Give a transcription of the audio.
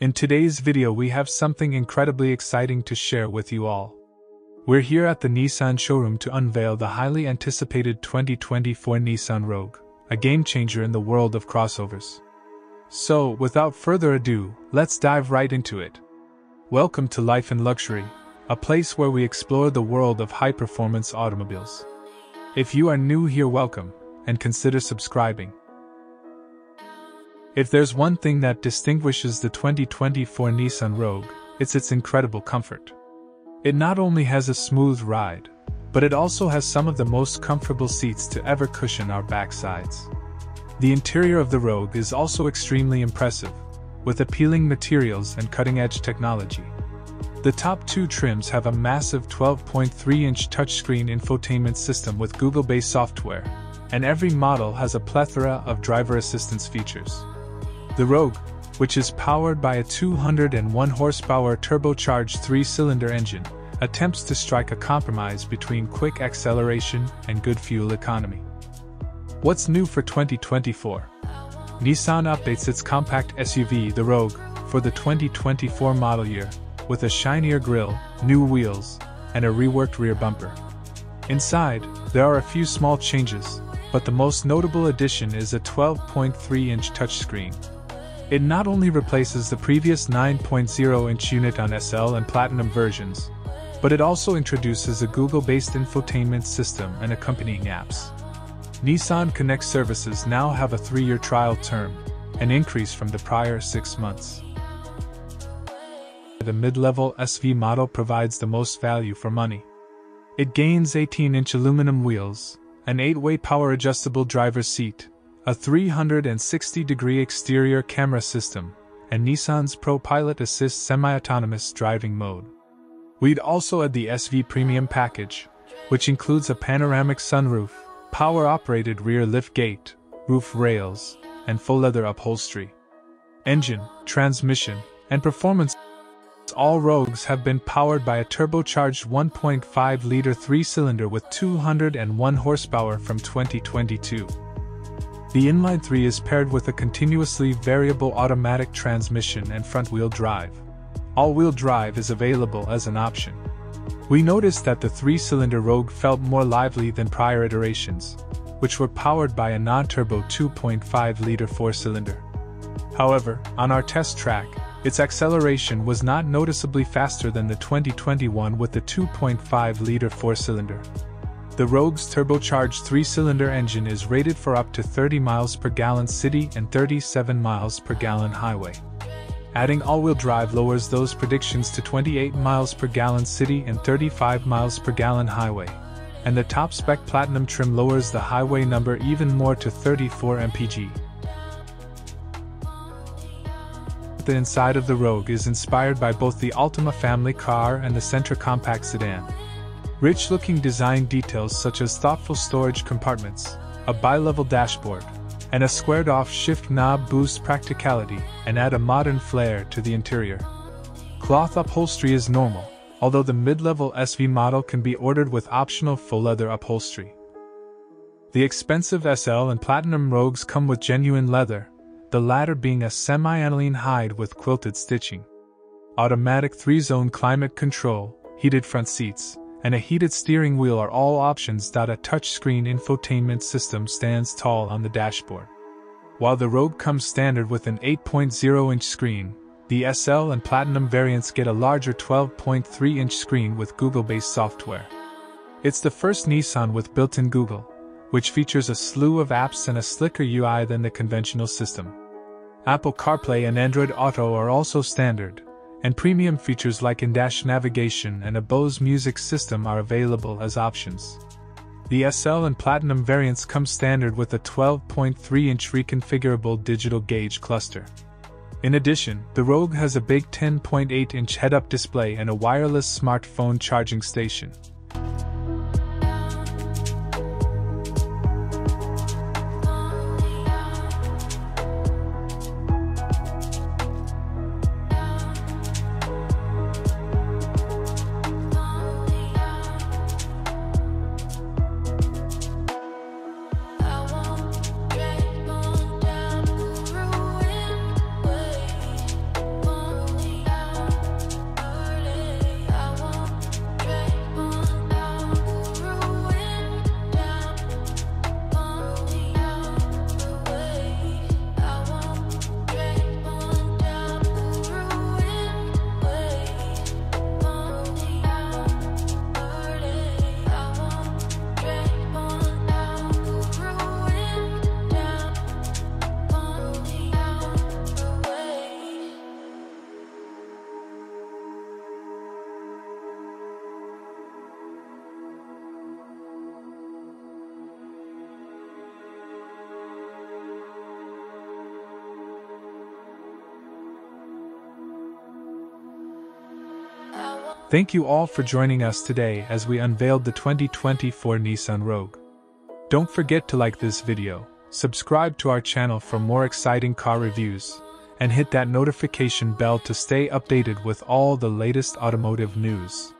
In today's video, we have something incredibly exciting to share with you all. We're here at the Nissan showroom to unveil the highly anticipated 2024 Nissan Rogue, a game changer in the world of crossovers. So, without further ado, let's dive right into it. Welcome to Life in Luxury, a place where we explore the world of high performance automobiles. If you are new here, welcome, and consider subscribing. If there's one thing that distinguishes the 2024 Nissan Rogue, it's its incredible comfort. It not only has a smooth ride, but it also has some of the most comfortable seats to ever cushion our backsides. The interior of the Rogue is also extremely impressive, with appealing materials and cutting edge technology. The top two trims have a massive 12.3 inch touchscreen infotainment system with Google based software, and every model has a plethora of driver assistance features. The Rogue, which is powered by a 201 horsepower turbocharged three cylinder engine, attempts to strike a compromise between quick acceleration and good fuel economy. What's new for 2024? Nissan updates its compact SUV, the Rogue, for the 2024 model year, with a shinier grille, new wheels, and a reworked rear bumper. Inside, there are a few small changes, but the most notable addition is a 12.3 inch touchscreen, it not only replaces the previous 9.0 inch unit on SL and Platinum versions, but it also introduces a Google based infotainment system and accompanying apps. Nissan Connect services now have a three year trial term, an increase from the prior six months. The mid level SV model provides the most value for money. It gains 18 inch aluminum wheels, an 8 way power adjustable driver's seat, a 360 degree exterior camera system, and Nissan's Pro Pilot Assist semi autonomous driving mode. We'd also add the SV Premium package, which includes a panoramic sunroof, power operated rear lift gate, roof rails, and full leather upholstery. Engine, transmission, and performance all Rogues have been powered by a turbocharged 1.5 liter 3 cylinder with 201 horsepower from 2022. The inline 3 is paired with a continuously variable automatic transmission and front wheel drive. All wheel drive is available as an option. We noticed that the three cylinder Rogue felt more lively than prior iterations, which were powered by a non turbo 2.5 liter four cylinder. However, on our test track, its acceleration was not noticeably faster than the 2021 with the 2.5 liter four cylinder. The Rogue's turbocharged three-cylinder engine is rated for up to 30 miles per gallon city and 37 miles per gallon highway. Adding all-wheel drive lowers those predictions to 28 miles per gallon city and 35 miles per gallon highway. And the top spec platinum trim lowers the highway number even more to 34 mpg. The inside of the Rogue is inspired by both the Altima family car and the Sentra compact sedan. Rich looking design details such as thoughtful storage compartments, a bi level dashboard, and a squared off shift knob boost practicality and add a modern flair to the interior. Cloth upholstery is normal, although the mid level SV model can be ordered with optional full leather upholstery. The expensive SL and Platinum Rogues come with genuine leather, the latter being a semi aniline hide with quilted stitching. Automatic 3 zone climate control, heated front seats, and a heated steering wheel are all options. A touchscreen infotainment system stands tall on the dashboard. While the Rogue comes standard with an 8.0 inch screen, the SL and Platinum variants get a larger 12.3 inch screen with Google based software. It's the first Nissan with built in Google, which features a slew of apps and a slicker UI than the conventional system. Apple CarPlay and Android Auto are also standard, and premium features like in-dash navigation and a Bose music system are available as options. The SL and Platinum variants come standard with a 12.3-inch reconfigurable digital gauge cluster. In addition, the Rogue has a big 10.8-inch head-up display and a wireless smartphone charging station. Thank you all for joining us today as we unveiled the 2024 Nissan Rogue. Don't forget to like this video, subscribe to our channel for more exciting car reviews, and hit that notification bell to stay updated with all the latest automotive news.